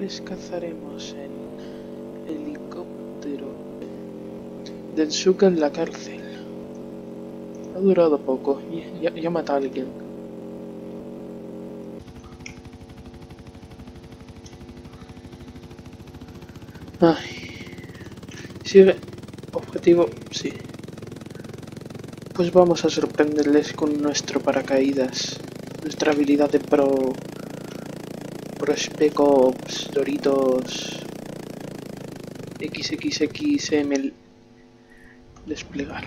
Les cazaremos en helicóptero. Densuke en la cárcel. Ha durado poco. Ya, ya mata a alguien. Ay. Sigue. Objetivo. Sí. Pues vamos a sorprenderles con nuestro paracaídas. Nuestra habilidad de pro. Pro Spec Ops, Doritos. XXXML. Desplegar.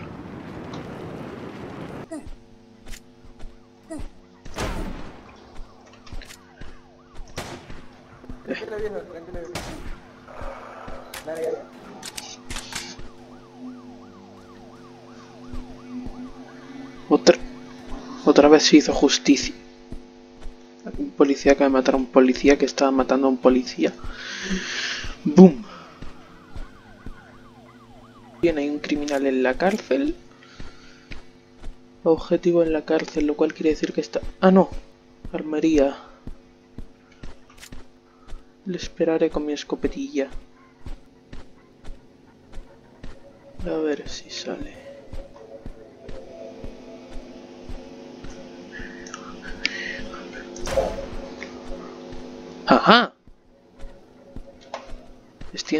Otra, otra vez se hizo justicia. Policía que matar a un policía que estaba matando a un policía. ¡Boom! Bien, hay un criminal en la cárcel. Objetivo en la cárcel, lo cual quiere decir que está... ¡Ah, no! Armería. Le esperaré con mi escopetilla. A ver si sale.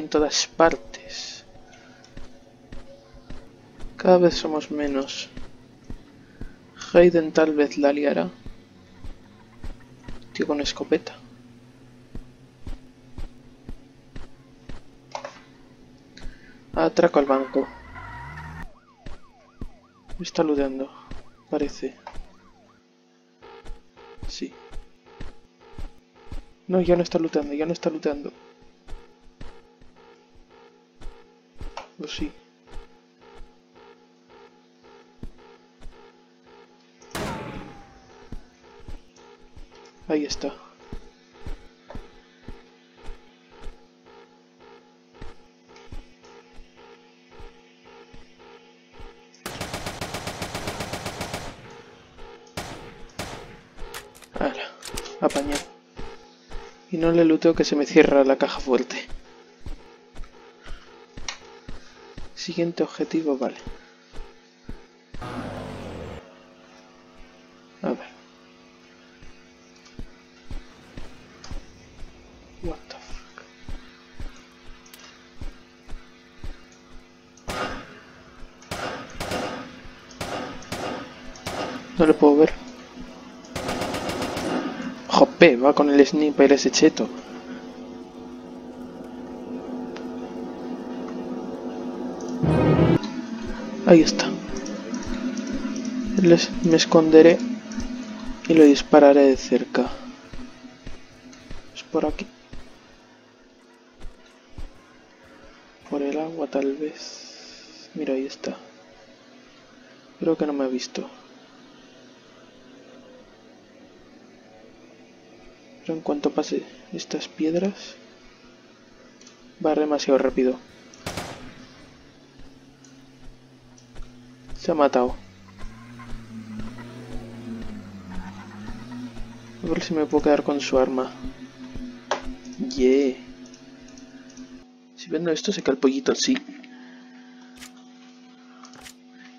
En todas partes. Cada vez somos menos. Hayden tal vez la liará. Tío con escopeta. Atraco al banco. Está ludeando. Parece. Sí. No, ya no está luteando, ya no está luteando. O sí. Ahí está. Apañado. Y no le luteo que se me cierra la caja fuerte. Siguiente objetivo, vale. A ver. What the fuck. No le puedo ver. Jope, va con el sniper ese cheto. Ahí está. Me esconderé y lo dispararé de cerca. Es por aquí. Por el agua tal vez. Mira, ahí está. Creo que no me ha visto. Pero en cuanto pase estas piedras, va demasiado rápido. Se ha matado. A ver si me puedo quedar con su arma. Yeah. Si vendo esto se cae el pollito sí.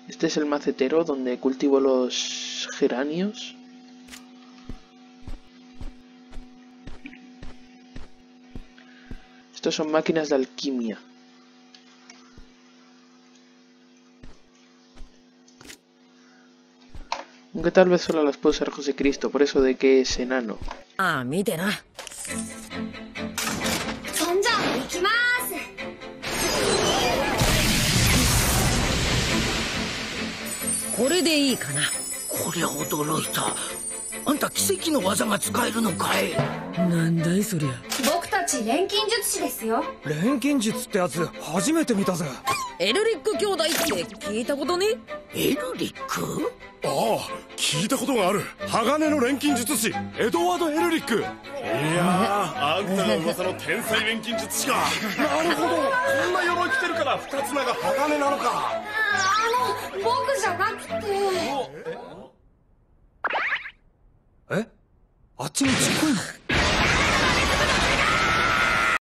Este es el macetero donde cultivo los geranios. Estos son máquinas de alquimia. Aunque tal vez solo las puede usar José Cristo, por eso de que es enano. ああち錬金術師ですよ。錬金術ってやつ初めて見たぜ。エルリック兄弟って聞いたことね？エルリック？ああ聞いたことがある。鋼の錬金術師エドワード・エルリック。いやーあんたが噂の天才錬金術師か。なるほど。こんな鎧着てるから二つ目が鋼なのか。あの僕じゃなくて。え？あっちにちっこいの？